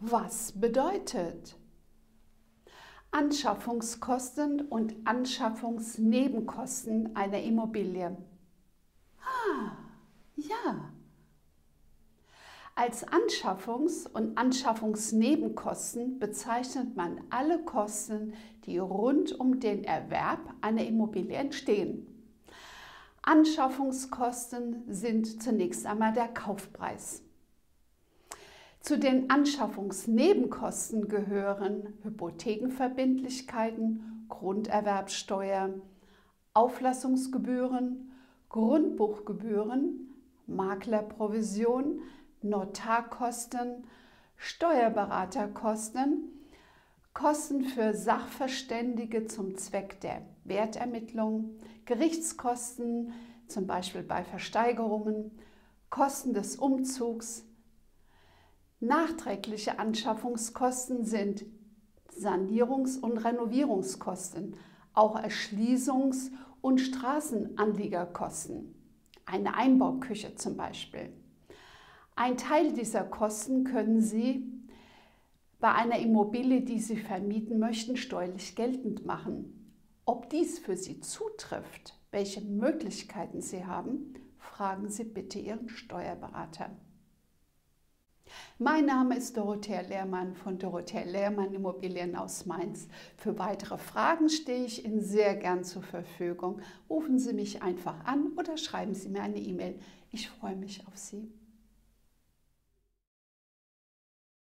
was bedeutet? Anschaffungskosten und Anschaffungsnebenkosten einer Immobilie. Ah, ja. Als Anschaffungs- und Anschaffungsnebenkosten bezeichnet man alle Kosten, die rund um den Erwerb einer Immobilie entstehen. Anschaffungskosten sind zunächst einmal der Kaufpreis. Zu den Anschaffungsnebenkosten gehören Hypothekenverbindlichkeiten, Grunderwerbsteuer, Auflassungsgebühren, Grundbuchgebühren, Maklerprovision, Notarkosten, Steuerberaterkosten, Kosten für Sachverständige zum Zweck der Wertermittlung, Gerichtskosten, zum Beispiel bei Versteigerungen, Kosten des Umzugs, Nachträgliche Anschaffungskosten sind Sanierungs- und Renovierungskosten, auch Erschließungs- und Straßenanliegerkosten, eine Einbauküche zum Beispiel. Ein Teil dieser Kosten können Sie bei einer Immobilie, die Sie vermieten möchten, steuerlich geltend machen. Ob dies für Sie zutrifft, welche Möglichkeiten Sie haben, fragen Sie bitte Ihren Steuerberater. Mein Name ist Dorothea Lehrmann von Dorothea Lehrmann Immobilien aus Mainz. Für weitere Fragen stehe ich Ihnen sehr gern zur Verfügung. Rufen Sie mich einfach an oder schreiben Sie mir eine E-Mail. Ich freue mich auf Sie.